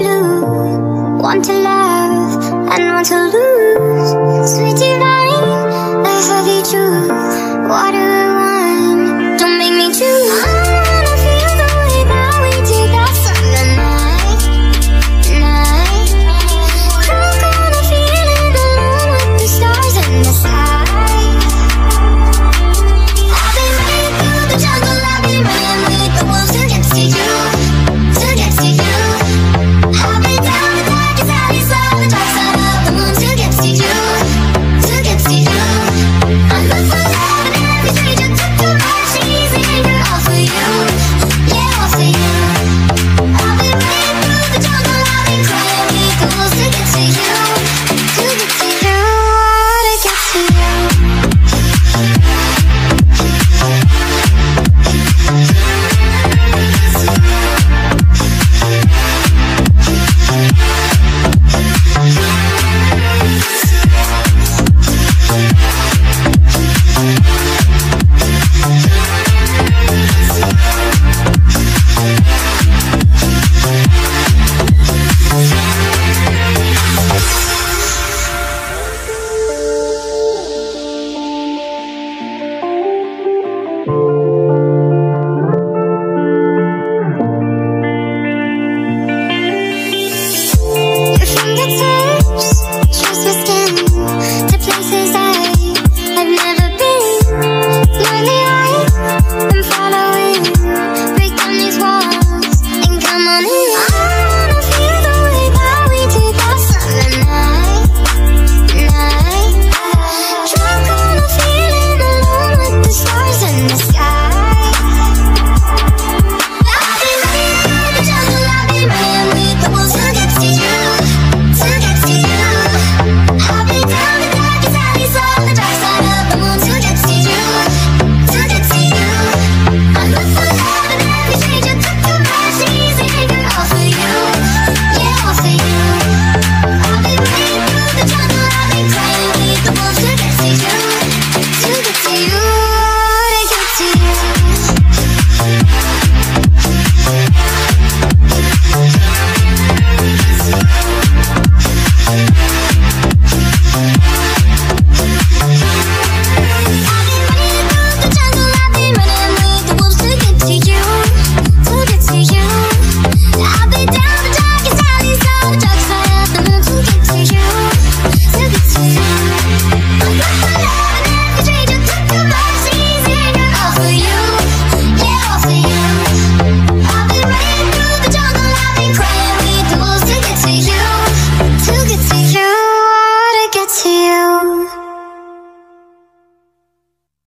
Want One to love and one to lose.